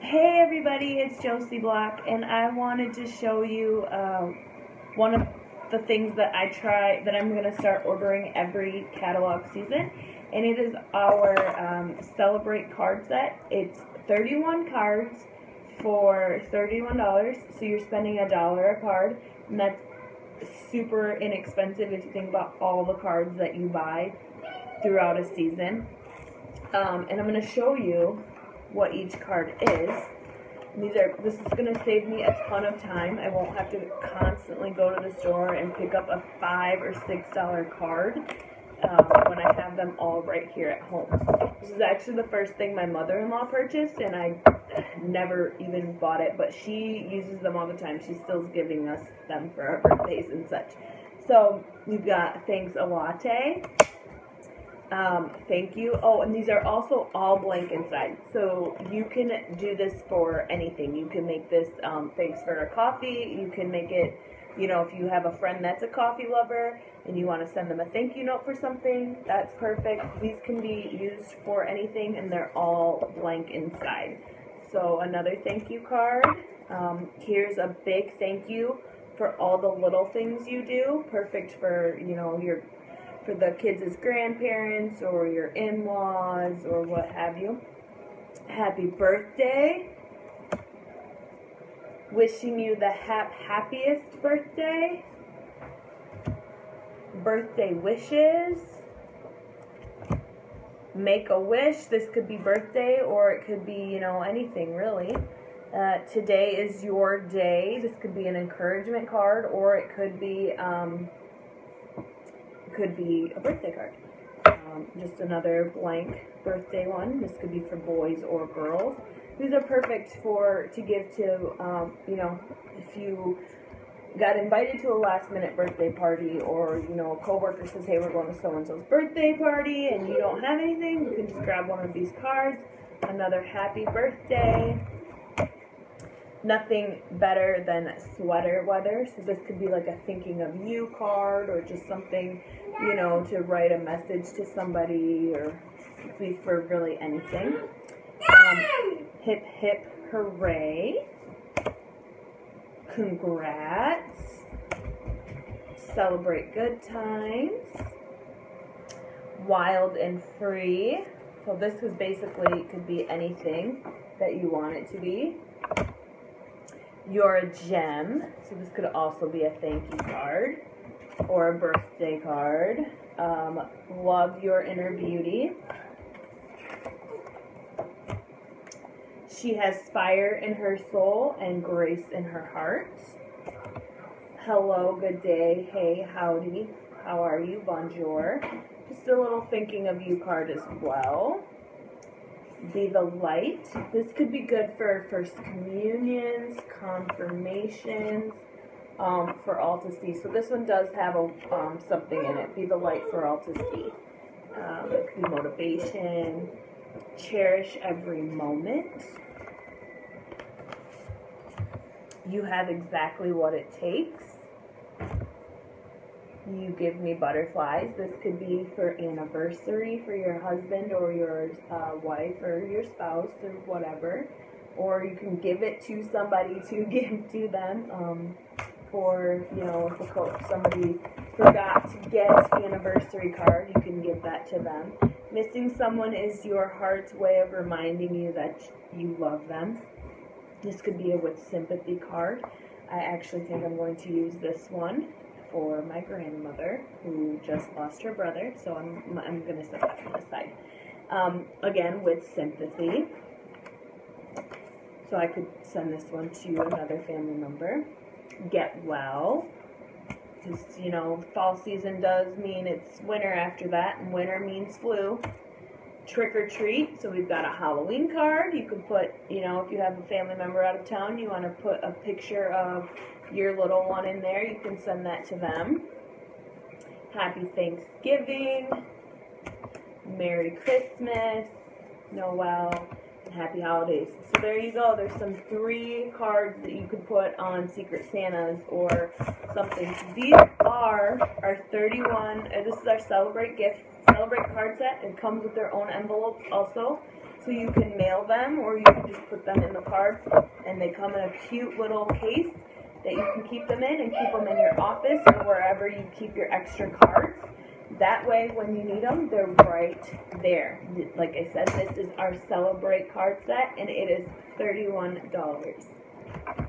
Hey everybody, it's Josie Block, and I wanted to show you uh, one of the things that I try that I'm going to start ordering every catalog season, and it is our um, Celebrate card set. It's 31 cards for $31, so you're spending a dollar a card, and that's super inexpensive if you think about all the cards that you buy throughout a season. Um, and I'm going to show you what each card is. these are this is going to save me a ton of time. I won't have to constantly go to the store and pick up a five or six dollar card um, when I have them all right here at home. This is actually the first thing my mother-in-law purchased, and I never even bought it, but she uses them all the time. She's still giving us them for our birthdays and such. So we've got Thanks a Latte, um, thank you. Oh, and these are also all blank inside. So you can do this for anything. You can make this um, thanks for a coffee. You can make it, you know, if you have a friend that's a coffee lover and you want to send them a thank you note for something, that's perfect. These can be used for anything and they're all blank inside. So another thank you card. Um, here's a big thank you for all the little things you do. Perfect for, you know, your for the kids' grandparents or your in-laws or what have you. Happy birthday. Wishing you the hap happiest birthday. Birthday wishes. Make a wish. This could be birthday or it could be, you know, anything really. Uh, today is your day. This could be an encouragement card or it could be um, could be a birthday card. Um, just another blank birthday one. This could be for boys or girls. These are perfect for to give to um, you know if you got invited to a last minute birthday party or you know a coworker says hey we're going to so and so's birthday party and you don't have anything you can just grab one of these cards another happy birthday nothing better than sweater weather. So this could be like a thinking of you card or just something, you know, to write a message to somebody or be for really anything. Um, hip hip hooray. Congrats. Celebrate good times. Wild and free. So this is basically could be anything that you want it to be. You're a gem. So this could also be a thank you card or a birthday card. Um, love your inner beauty. She has fire in her soul and grace in her heart. Hello, good day, hey, howdy, how are you, bonjour. Just a little thinking of you card as well be the light. This could be good for first communions, confirmations, um, for all to see. So this one does have a um, something in it. Be the light for all to see. Um, it could be motivation. Cherish every moment. You have exactly what it takes you give me butterflies. This could be for anniversary for your husband or your uh, wife or your spouse or whatever. Or you can give it to somebody to give to them. Um, for, you know, if somebody forgot to get the anniversary card, you can give that to them. Missing someone is your heart's way of reminding you that you love them. This could be a with sympathy card. I actually think I'm going to use this one for my grandmother who just lost her brother, so I'm, I'm going to set that to the side. Um, again, with sympathy. So I could send this one to another family member. Get well. Because, you know, fall season does mean it's winter after that, and winter means flu. Trick or treat. So we've got a Halloween card. You can put, you know, if you have a family member out of town, you want to put a picture of your little one in there, you can send that to them. Happy Thanksgiving, Merry Christmas, Noel, and Happy Holidays. So there you go. There's some three cards that you could put on Secret Santas or something. These are our 31, uh, this is our Celebrate gift, Celebrate card set. It comes with their own envelopes also. So you can mail them or you can just put them in the card and they come in a cute little case that you can keep them in and keep them in your office or wherever you keep your extra cards. That way, when you need them, they're right there. Like I said, this is our Celebrate card set and it is $31.